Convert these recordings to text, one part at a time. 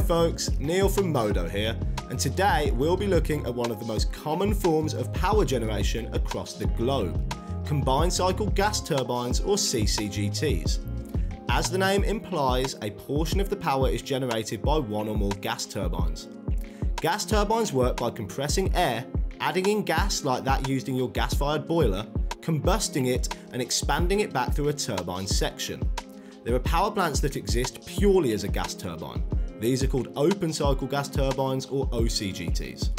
folks, Neil from Modo here, and today we'll be looking at one of the most common forms of power generation across the globe, combined cycle gas turbines or CCGTs. As the name implies, a portion of the power is generated by one or more gas turbines. Gas turbines work by compressing air, adding in gas like that used in your gas-fired boiler, combusting it and expanding it back through a turbine section. There are power plants that exist purely as a gas turbine. These are called open cycle gas turbines or OCGTs.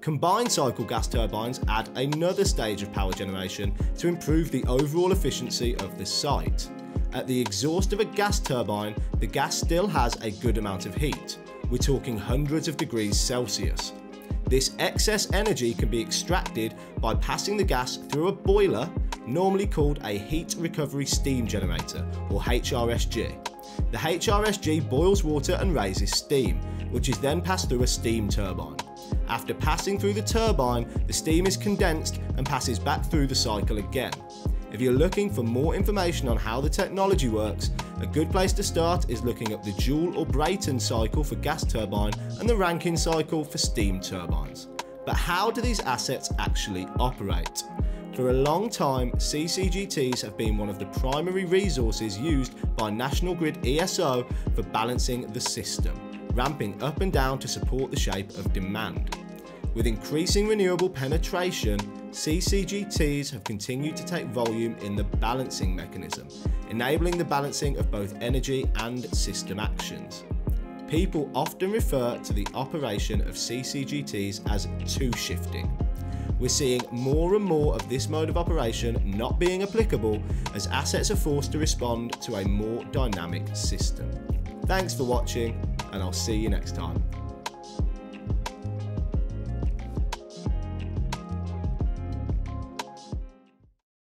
Combined cycle gas turbines add another stage of power generation to improve the overall efficiency of the site. At the exhaust of a gas turbine, the gas still has a good amount of heat. We're talking hundreds of degrees Celsius. This excess energy can be extracted by passing the gas through a boiler, normally called a heat recovery steam generator or HRSG. The HRSG boils water and raises steam, which is then passed through a steam turbine. After passing through the turbine, the steam is condensed and passes back through the cycle again. If you're looking for more information on how the technology works, a good place to start is looking at the Joule or Brayton cycle for gas turbine and the Rankine cycle for steam turbines. But how do these assets actually operate? For a long time, CCGTs have been one of the primary resources used by National Grid ESO for balancing the system, ramping up and down to support the shape of demand. With increasing renewable penetration, CCGTs have continued to take volume in the balancing mechanism, enabling the balancing of both energy and system actions. People often refer to the operation of CCGTs as two shifting. We're seeing more and more of this mode of operation not being applicable as assets are forced to respond to a more dynamic system. Thanks for watching and I'll see you next time.